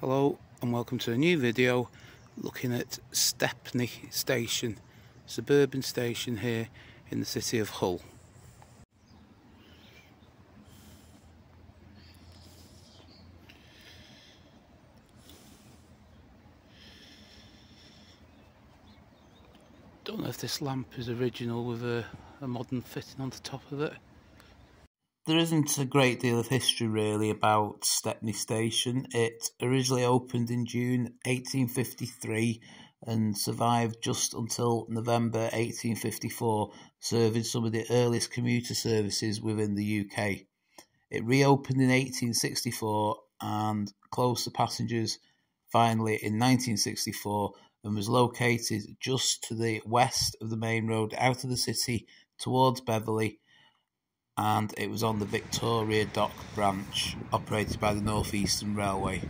Hello and welcome to a new video looking at Stepney Station, suburban station here in the city of Hull. Don't know if this lamp is original with a, a modern fitting on the top of it there isn't a great deal of history really about Stepney Station. It originally opened in June 1853 and survived just until November 1854, serving some of the earliest commuter services within the UK. It reopened in 1864 and closed to passengers finally in 1964 and was located just to the west of the main road out of the city towards Beverley and it was on the Victoria Dock branch operated by the North Eastern Railway.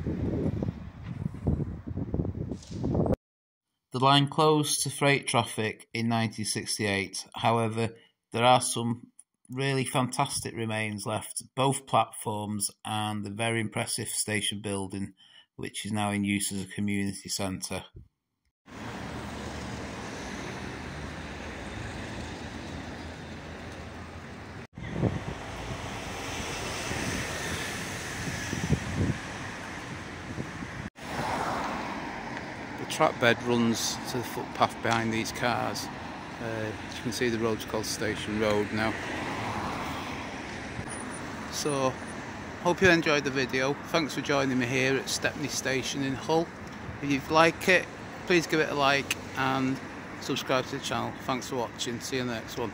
The line closed to freight traffic in 1968, however, there are some really fantastic remains left, both platforms and the very impressive station building, which is now in use as a community centre. Track bed runs to the footpath behind these cars. Uh, you can see the road's called Station Road now. So, hope you enjoyed the video. Thanks for joining me here at Stepney Station in Hull. If you like it, please give it a like and subscribe to the channel. Thanks for watching. See you in the next one.